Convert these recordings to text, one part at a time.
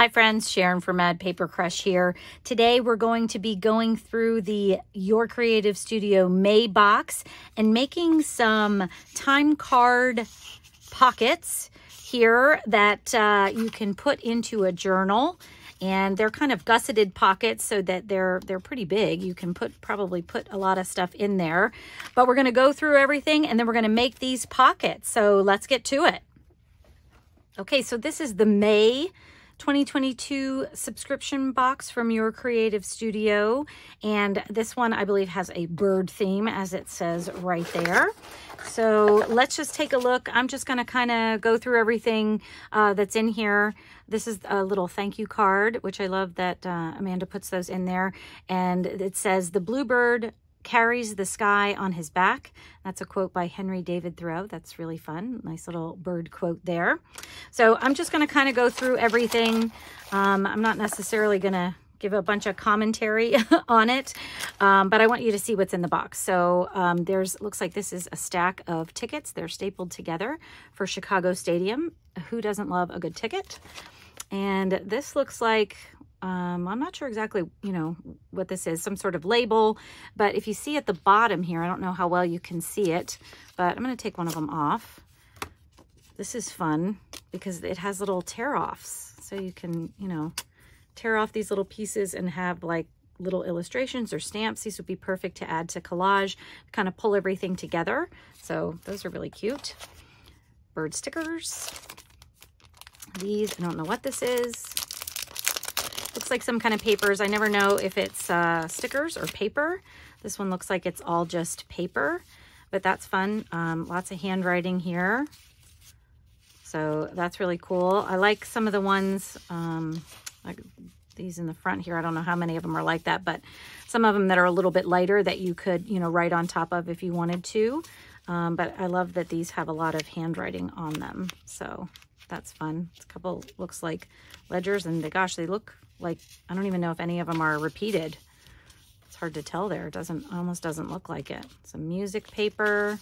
Hi friends, Sharon from Mad Paper Crush here. Today we're going to be going through the Your Creative Studio May box and making some time card pockets here that uh, you can put into a journal and they're kind of gusseted pockets so that they're they're pretty big. You can put probably put a lot of stuff in there. But we're going to go through everything and then we're going to make these pockets. So let's get to it. Okay, so this is the May 2022 subscription box from your creative studio. And this one, I believe, has a bird theme, as it says right there. So let's just take a look. I'm just going to kind of go through everything uh, that's in here. This is a little thank you card, which I love that uh, Amanda puts those in there. And it says, the bluebird carries the sky on his back. That's a quote by Henry David Thoreau. That's really fun. Nice little bird quote there. So I'm just going to kind of go through everything. Um, I'm not necessarily going to give a bunch of commentary on it, um, but I want you to see what's in the box. So um, there's, looks like this is a stack of tickets. They're stapled together for Chicago Stadium. Who doesn't love a good ticket? And this looks like um, I'm not sure exactly, you know, what this is, some sort of label, but if you see at the bottom here, I don't know how well you can see it, but I'm going to take one of them off. This is fun because it has little tear-offs, so you can, you know, tear off these little pieces and have like little illustrations or stamps. These would be perfect to add to collage, kind of pull everything together. So those are really cute. Bird stickers. These, I don't know what this is. Looks like some kind of papers. I never know if it's uh, stickers or paper. This one looks like it's all just paper, but that's fun. Um, lots of handwriting here. So that's really cool. I like some of the ones, um, like these in the front here. I don't know how many of them are like that, but some of them that are a little bit lighter that you could, you know, write on top of if you wanted to. Um, but I love that these have a lot of handwriting on them. So that's fun. It's a couple looks like ledgers and they, gosh, they look like, I don't even know if any of them are repeated. It's hard to tell there. It doesn't, almost doesn't look like it. Some music paper.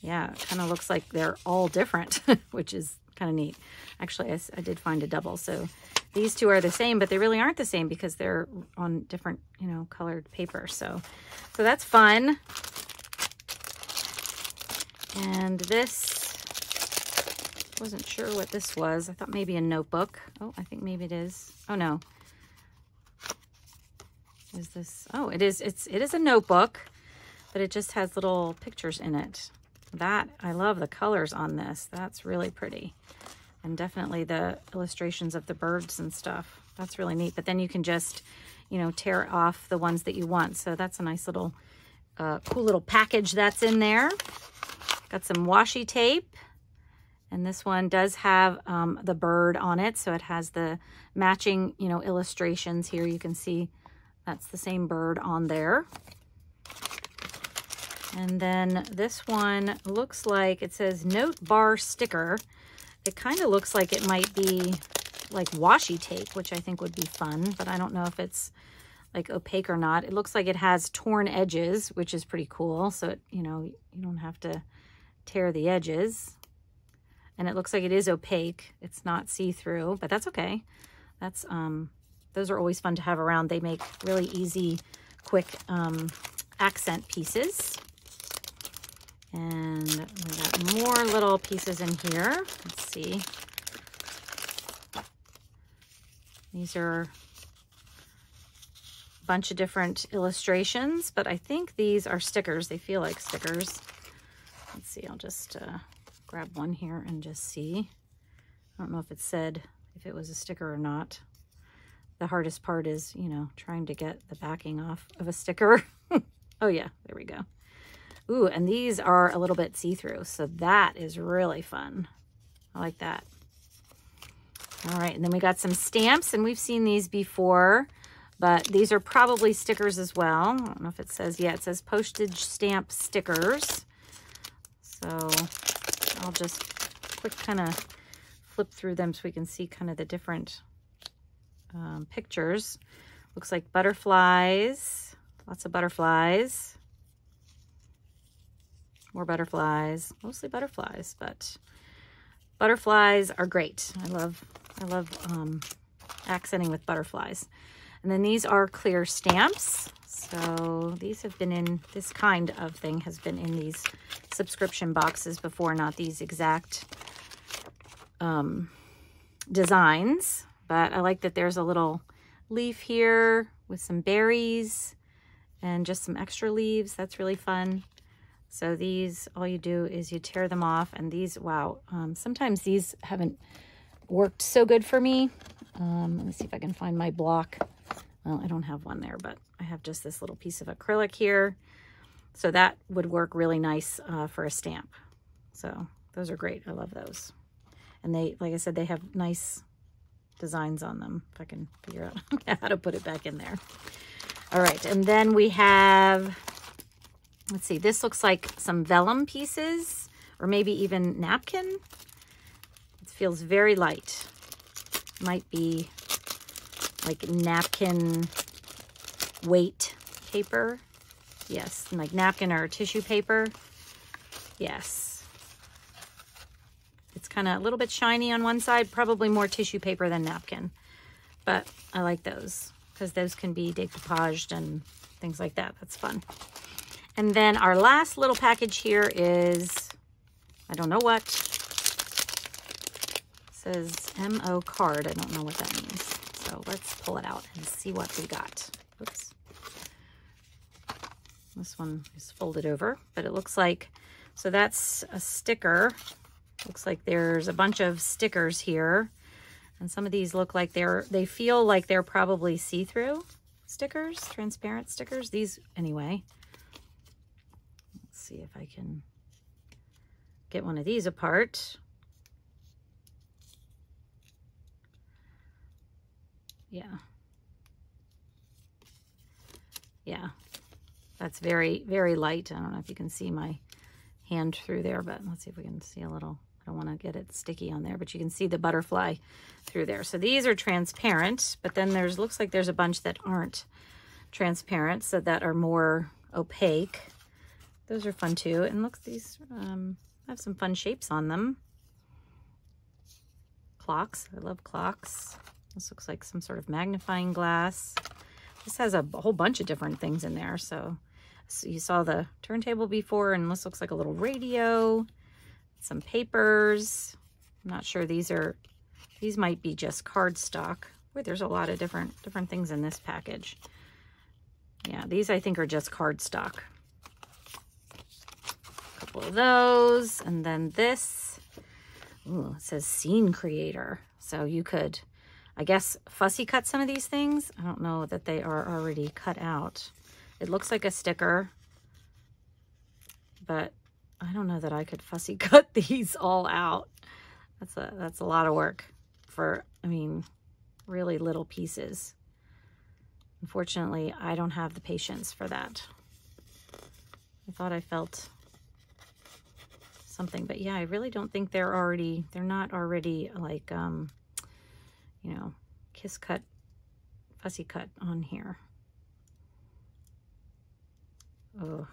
Yeah, it kind of looks like they're all different, which is kind of neat. Actually, I, I did find a double. So these two are the same, but they really aren't the same because they're on different, you know, colored paper. So, so that's fun. And this wasn't sure what this was. I thought maybe a notebook. Oh, I think maybe it is. Oh, no. Is this? Oh, it is. It's, it is a notebook, but it just has little pictures in it. That, I love the colors on this. That's really pretty. And definitely the illustrations of the birds and stuff. That's really neat. But then you can just, you know, tear off the ones that you want. So that's a nice little, uh, cool little package that's in there. Got some washi tape. And this one does have um, the bird on it. So it has the matching, you know, illustrations here. You can see that's the same bird on there. And then this one looks like it says note bar sticker. It kind of looks like it might be like washi tape, which I think would be fun, but I don't know if it's like opaque or not. It looks like it has torn edges, which is pretty cool. So, it, you know, you don't have to tear the edges and it looks like it is opaque. It's not see-through, but that's okay. That's um, Those are always fun to have around. They make really easy, quick um, accent pieces. And we got more little pieces in here. Let's see. These are a bunch of different illustrations, but I think these are stickers. They feel like stickers. Let's see, I'll just uh, grab one here and just see. I don't know if it said if it was a sticker or not. The hardest part is, you know, trying to get the backing off of a sticker. oh yeah, there we go. Ooh, and these are a little bit see-through, so that is really fun. I like that. All right, and then we got some stamps, and we've seen these before, but these are probably stickers as well. I don't know if it says, yeah, it says postage stamp stickers. So I'll just quick kind of flip through them so we can see kind of the different um, pictures. Looks like butterflies, lots of butterflies. More butterflies, mostly butterflies, but butterflies are great. I love I love um, accenting with butterflies. And then these are clear stamps. So these have been in, this kind of thing has been in these subscription boxes before, not these exact um, designs. But I like that there's a little leaf here with some berries and just some extra leaves. That's really fun. So these, all you do is you tear them off and these, wow, um, sometimes these haven't worked so good for me. Um, let me see if I can find my block. Well, I don't have one there, but I have just this little piece of acrylic here. So that would work really nice uh, for a stamp. So those are great. I love those. And they, like I said, they have nice designs on them. If I can figure out how to put it back in there. All right, and then we have, let's see, this looks like some vellum pieces or maybe even napkin. It feels very light. Might be like napkin weight paper. Yes, like napkin or tissue paper. Yes. It's kind of a little bit shiny on one side, probably more tissue paper than napkin. But I like those because those can be decoupaged and things like that. That's fun. And then our last little package here is, I don't know what. It says MO card. I don't know what that means. So let's pull it out and see what we got. Oops. This one is folded over, but it looks like, so that's a sticker. Looks like there's a bunch of stickers here. And some of these look like they're, they feel like they're probably see-through stickers, transparent stickers. These, anyway. Let's see if I can get one of these apart. Yeah. Yeah, that's very, very light. I don't know if you can see my hand through there, but let's see if we can see a little. I don't want to get it sticky on there, but you can see the butterfly through there. So these are transparent, but then there's looks like there's a bunch that aren't transparent, so that are more opaque. Those are fun too. And look, these um, have some fun shapes on them. Clocks. I love clocks. This looks like some sort of magnifying glass. This has a whole bunch of different things in there. So, so you saw the turntable before, and this looks like a little radio, some papers. I'm not sure these are, these might be just cardstock. Wait, there's a lot of different different things in this package. Yeah, these I think are just cardstock. A couple of those, and then this. Ooh, it says scene creator. So you could I guess fussy cut some of these things. I don't know that they are already cut out. It looks like a sticker, but I don't know that I could fussy cut these all out. That's a, that's a lot of work for, I mean, really little pieces. Unfortunately, I don't have the patience for that. I thought I felt something, but yeah, I really don't think they're already, they're not already like, um, you know, kiss cut, fussy cut on here. Oh,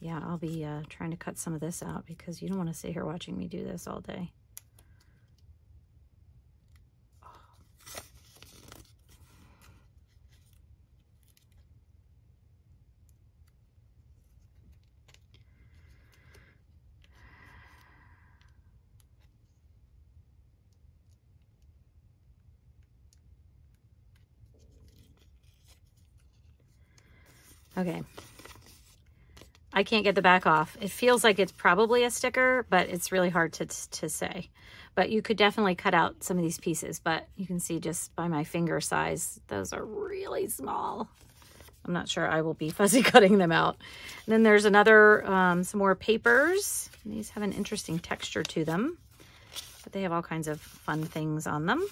yeah, I'll be uh, trying to cut some of this out because you don't want to sit here watching me do this all day. Okay. I can't get the back off. It feels like it's probably a sticker, but it's really hard to, to say. But you could definitely cut out some of these pieces, but you can see just by my finger size, those are really small. I'm not sure I will be fussy cutting them out. And then there's another, um, some more papers. These have an interesting texture to them, but they have all kinds of fun things on them.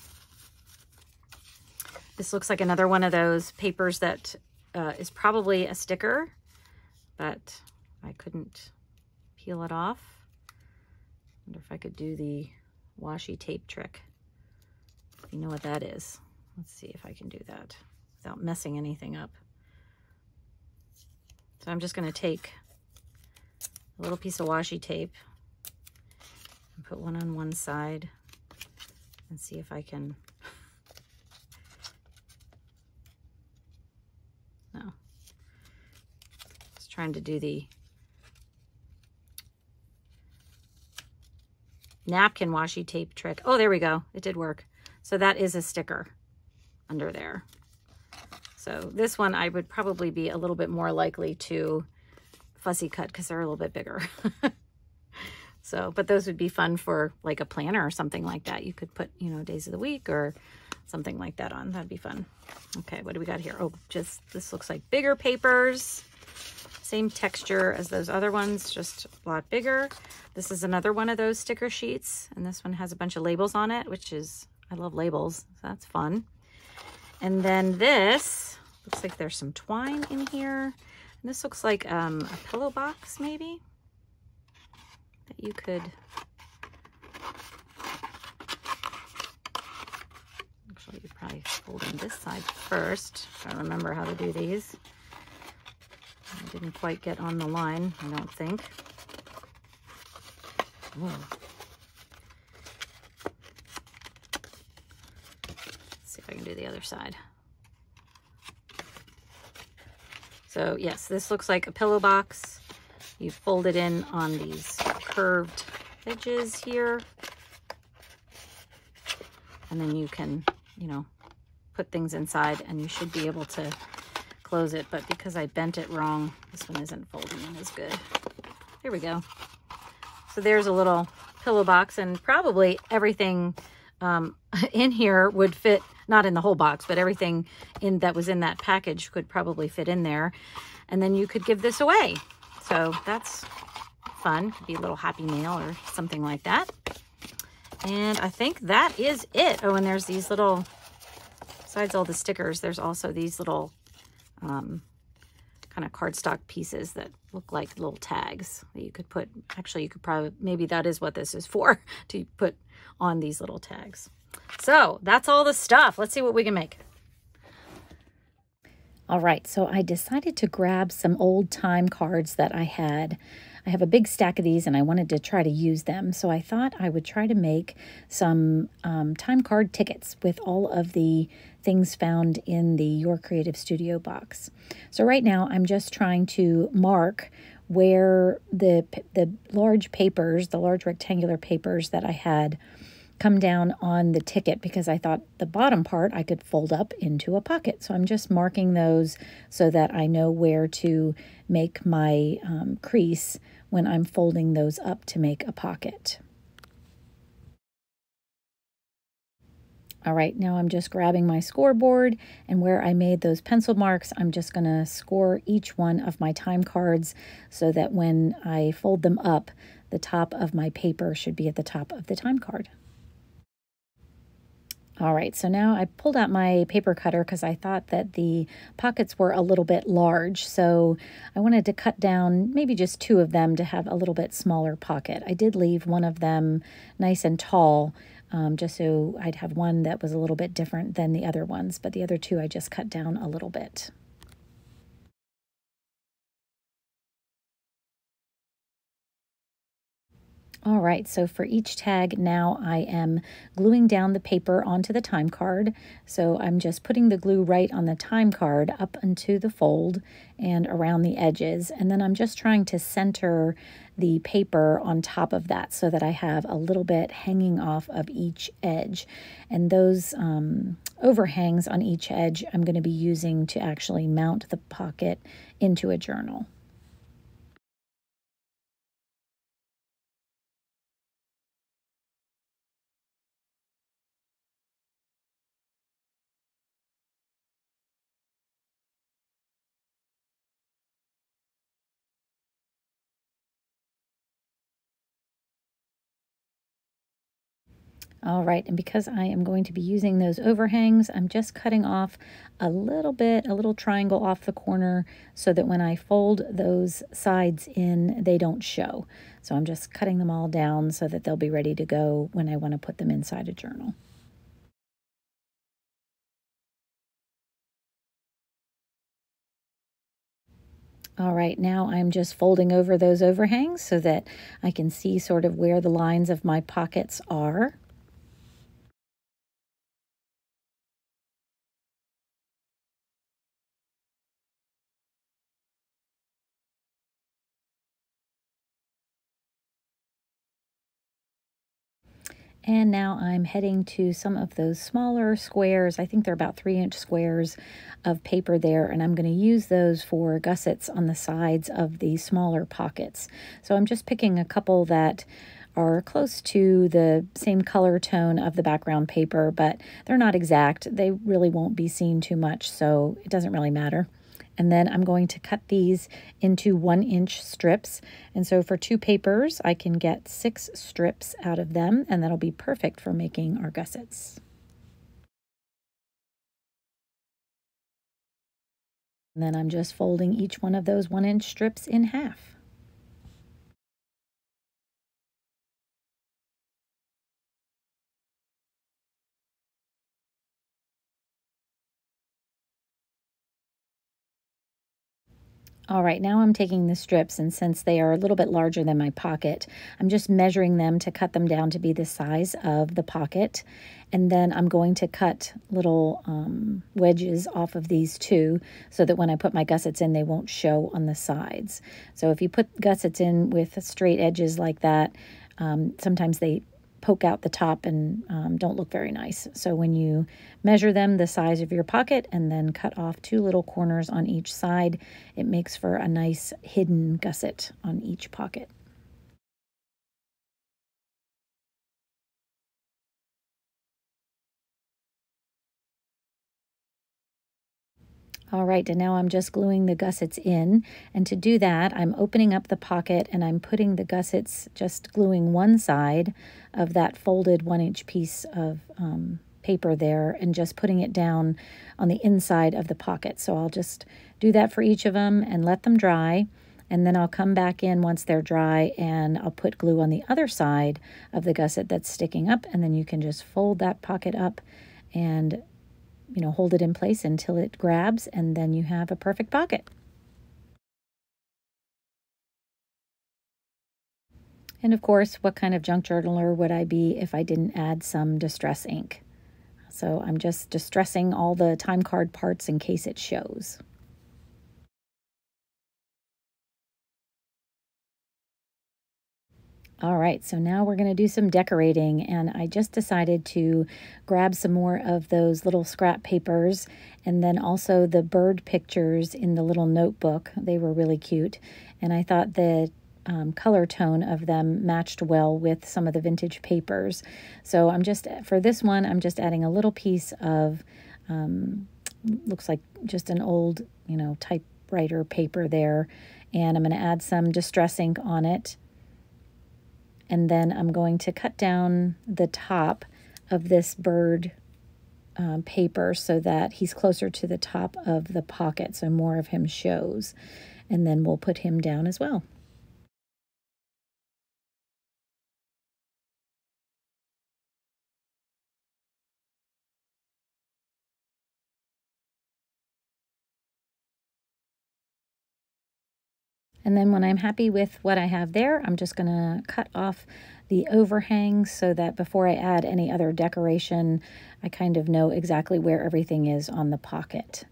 This looks like another one of those papers that uh, is probably a sticker, but I couldn't peel it off. wonder if I could do the washi tape trick. You know what that is. Let's see if I can do that without messing anything up. So I'm just going to take a little piece of washi tape and put one on one side and see if I can, no. Just trying to do the napkin washi tape trick. Oh, there we go. It did work. So that is a sticker under there. So this one I would probably be a little bit more likely to fussy cut because they're a little bit bigger. so, but those would be fun for like a planner or something like that. You could put, you know, days of the week or something like that on. That'd be fun. Okay, what do we got here? Oh, just this looks like bigger papers. Same texture as those other ones, just a lot bigger. This is another one of those sticker sheets, and this one has a bunch of labels on it, which is, I love labels, so that's fun. And then this, looks like there's some twine in here. And this looks like um, a pillow box, maybe, that you could Actually, you probably fold in this side first. I remember how to do these. I didn't quite get on the line, I don't think. Let's see if I can do the other side. So yes, this looks like a pillow box. You fold it in on these curved edges here. And then you can, you know, put things inside and you should be able to close it, but because I bent it wrong, this one isn't folding in as good. Here we go. So there's a little pillow box and probably everything um, in here would fit, not in the whole box, but everything in that was in that package could probably fit in there. And then you could give this away. So that's fun. Could be a little happy mail or something like that. And I think that is it. Oh, and there's these little, besides all the stickers, there's also these little um, kind of cardstock pieces that look like little tags that you could put. Actually, you could probably, maybe that is what this is for, to put on these little tags. So that's all the stuff. Let's see what we can make. All right, so I decided to grab some old time cards that I had. I have a big stack of these and I wanted to try to use them. So I thought I would try to make some um, time card tickets with all of the things found in the Your Creative Studio box. So right now I'm just trying to mark where the, the large papers, the large rectangular papers that I had come down on the ticket because I thought the bottom part I could fold up into a pocket. So I'm just marking those so that I know where to make my um, crease when I'm folding those up to make a pocket. All right, now I'm just grabbing my scoreboard and where I made those pencil marks, I'm just gonna score each one of my time cards so that when I fold them up, the top of my paper should be at the top of the time card. All right, so now I pulled out my paper cutter because I thought that the pockets were a little bit large. So I wanted to cut down maybe just two of them to have a little bit smaller pocket. I did leave one of them nice and tall um, just so I'd have one that was a little bit different than the other ones, but the other two I just cut down a little bit. All right, so for each tag now I am gluing down the paper onto the time card. So I'm just putting the glue right on the time card up into the fold and around the edges. And then I'm just trying to center the paper on top of that so that I have a little bit hanging off of each edge. And those um, overhangs on each edge I'm going to be using to actually mount the pocket into a journal. All right, and because I am going to be using those overhangs, I'm just cutting off a little bit, a little triangle off the corner so that when I fold those sides in, they don't show. So I'm just cutting them all down so that they'll be ready to go when I want to put them inside a journal. All right, now I'm just folding over those overhangs so that I can see sort of where the lines of my pockets are. And now I'm heading to some of those smaller squares. I think they're about three inch squares of paper there. And I'm going to use those for gussets on the sides of the smaller pockets. So I'm just picking a couple that are close to the same color tone of the background paper, but they're not exact. They really won't be seen too much, so it doesn't really matter. And then I'm going to cut these into one inch strips. And so for two papers, I can get six strips out of them, and that'll be perfect for making our gussets. And then I'm just folding each one of those one inch strips in half. All right, now I'm taking the strips, and since they are a little bit larger than my pocket, I'm just measuring them to cut them down to be the size of the pocket. And then I'm going to cut little um, wedges off of these two so that when I put my gussets in, they won't show on the sides. So if you put gussets in with straight edges like that, um, sometimes they poke out the top and um, don't look very nice. So when you measure them the size of your pocket and then cut off two little corners on each side, it makes for a nice hidden gusset on each pocket. All right, and now I'm just gluing the gussets in. And to do that, I'm opening up the pocket and I'm putting the gussets, just gluing one side of that folded one inch piece of um, paper there and just putting it down on the inside of the pocket. So I'll just do that for each of them and let them dry. And then I'll come back in once they're dry and I'll put glue on the other side of the gusset that's sticking up. And then you can just fold that pocket up and you know, hold it in place until it grabs, and then you have a perfect pocket. And of course, what kind of junk journaler would I be if I didn't add some distress ink? So I'm just distressing all the time card parts in case it shows. All right, so now we're going to do some decorating, and I just decided to grab some more of those little scrap papers and then also the bird pictures in the little notebook. They were really cute, and I thought the um, color tone of them matched well with some of the vintage papers. So I'm just, for this one, I'm just adding a little piece of, um, looks like just an old, you know, typewriter paper there, and I'm going to add some distress ink on it and then I'm going to cut down the top of this bird um, paper so that he's closer to the top of the pocket so more of him shows. And then we'll put him down as well. And then when I'm happy with what I have there, I'm just going to cut off the overhang so that before I add any other decoration, I kind of know exactly where everything is on the pocket.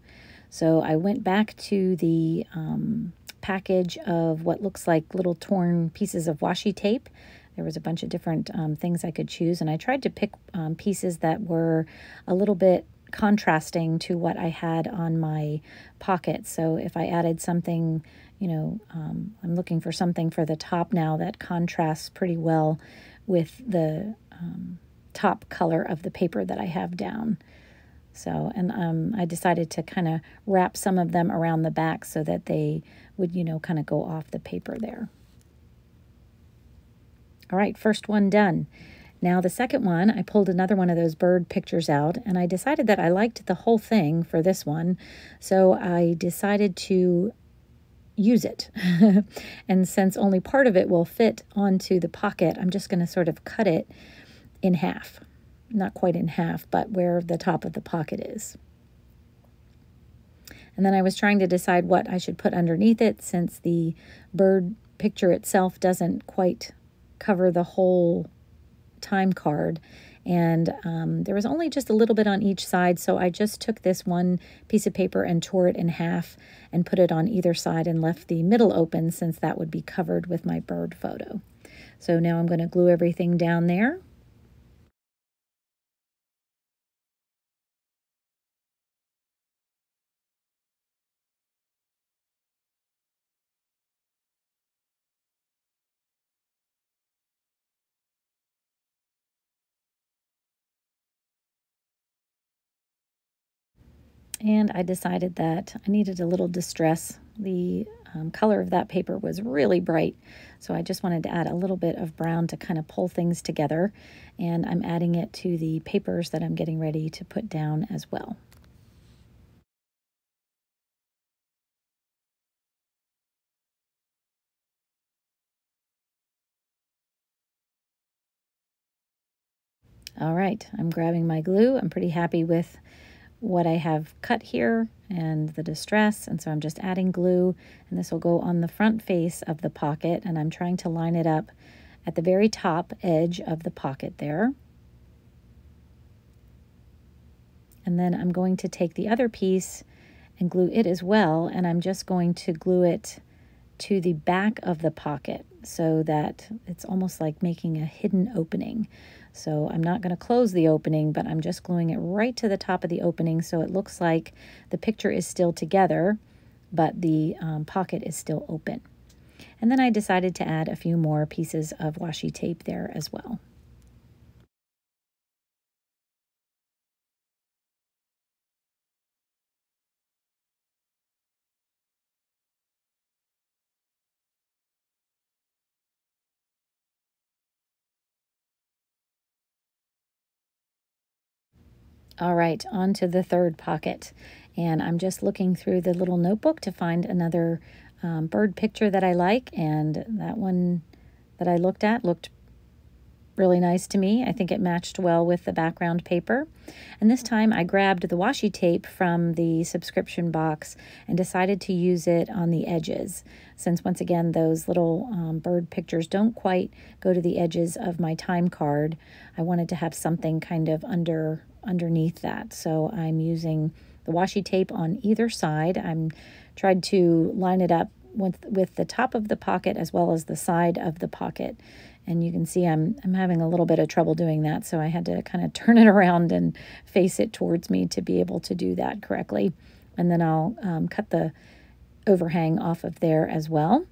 So I went back to the um, package of what looks like little torn pieces of washi tape. There was a bunch of different um, things I could choose, and I tried to pick um, pieces that were a little bit contrasting to what I had on my pocket. So if I added something you know, um, I'm looking for something for the top now that contrasts pretty well with the um, top color of the paper that I have down. So, and um, I decided to kind of wrap some of them around the back so that they would, you know, kind of go off the paper there. All right, first one done. Now the second one, I pulled another one of those bird pictures out and I decided that I liked the whole thing for this one. So I decided to use it. and since only part of it will fit onto the pocket, I'm just going to sort of cut it in half. Not quite in half, but where the top of the pocket is. And then I was trying to decide what I should put underneath it since the bird picture itself doesn't quite cover the whole time card and um, there was only just a little bit on each side so I just took this one piece of paper and tore it in half and put it on either side and left the middle open since that would be covered with my bird photo. So now I'm going to glue everything down there And I decided that I needed a little distress. The um, color of that paper was really bright, so I just wanted to add a little bit of brown to kind of pull things together. And I'm adding it to the papers that I'm getting ready to put down as well. All right, I'm grabbing my glue. I'm pretty happy with what I have cut here and the distress, and so I'm just adding glue, and this will go on the front face of the pocket, and I'm trying to line it up at the very top edge of the pocket there. And then I'm going to take the other piece and glue it as well, and I'm just going to glue it to the back of the pocket so that it's almost like making a hidden opening. So I'm not going to close the opening, but I'm just gluing it right to the top of the opening so it looks like the picture is still together, but the um, pocket is still open. And then I decided to add a few more pieces of washi tape there as well. All right, on to the third pocket. And I'm just looking through the little notebook to find another um, bird picture that I like. And that one that I looked at looked really nice to me. I think it matched well with the background paper. And this time I grabbed the washi tape from the subscription box and decided to use it on the edges. Since once again, those little um, bird pictures don't quite go to the edges of my time card, I wanted to have something kind of under underneath that. So I'm using the washi tape on either side. I'm tried to line it up with, with the top of the pocket as well as the side of the pocket. And you can see I'm, I'm having a little bit of trouble doing that, so I had to kind of turn it around and face it towards me to be able to do that correctly. And then I'll um, cut the overhang off of there as well.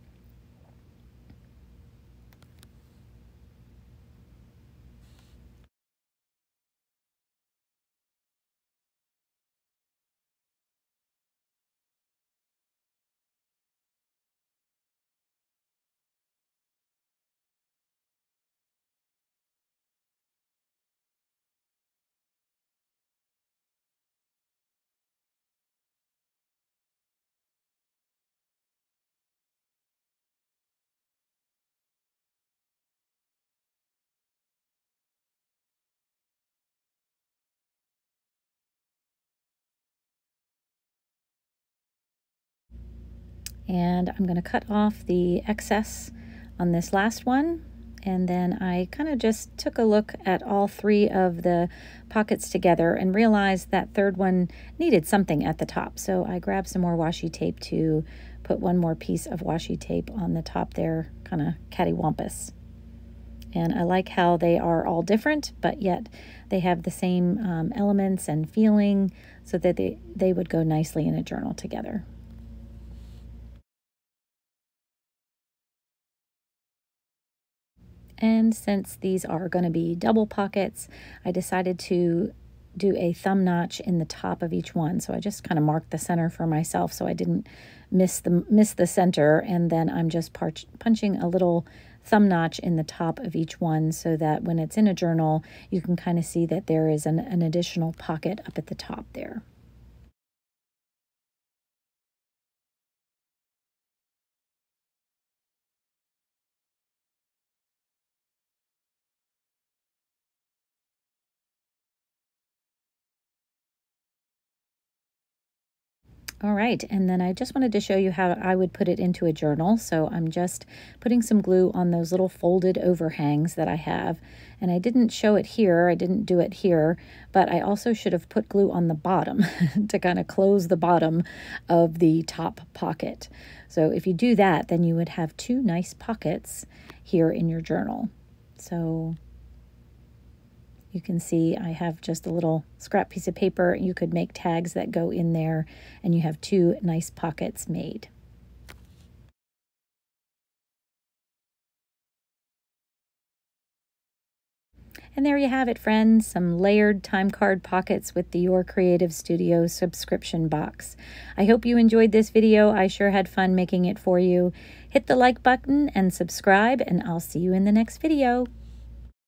And I'm going to cut off the excess on this last one. And then I kind of just took a look at all three of the pockets together and realized that third one needed something at the top. So I grabbed some more washi tape to put one more piece of washi tape on the top there kind of cattywampus. And I like how they are all different but yet they have the same um, elements and feeling so that they, they would go nicely in a journal together. And since these are going to be double pockets, I decided to do a thumb notch in the top of each one. So I just kind of marked the center for myself so I didn't miss the miss the center and then I'm just punching a little thumb notch in the top of each one so that when it's in a journal you can kind of see that there is an, an additional pocket up at the top there. All right, and then I just wanted to show you how I would put it into a journal. So I'm just putting some glue on those little folded overhangs that I have. And I didn't show it here, I didn't do it here, but I also should have put glue on the bottom to kind of close the bottom of the top pocket. So if you do that, then you would have two nice pockets here in your journal. So you can see I have just a little scrap piece of paper. You could make tags that go in there and you have two nice pockets made. And there you have it, friends, some layered time card pockets with the Your Creative Studio subscription box. I hope you enjoyed this video. I sure had fun making it for you. Hit the like button and subscribe, and I'll see you in the next video.